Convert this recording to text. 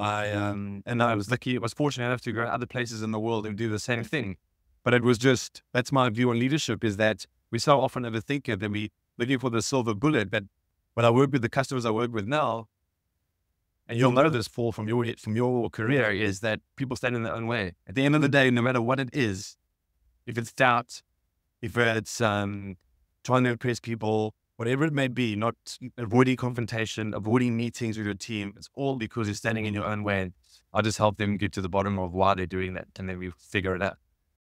I um, and I was lucky, I was fortunate enough to go to other places in the world and do the same thing. But it was just that's my view on leadership is that we so often overthink it that we looking for the silver bullet. But when I work with the customers I work with now, and you'll know this, Paul, from your from your career, is that people stand in their own way. At the end of the day, no matter what it is, if it's doubt, if it's um, trying to impress people, whatever it may be, not avoiding confrontation, avoiding meetings with your team, it's all because you're standing in your own way. I just help them get to the bottom of why they're doing that, and then we figure it out.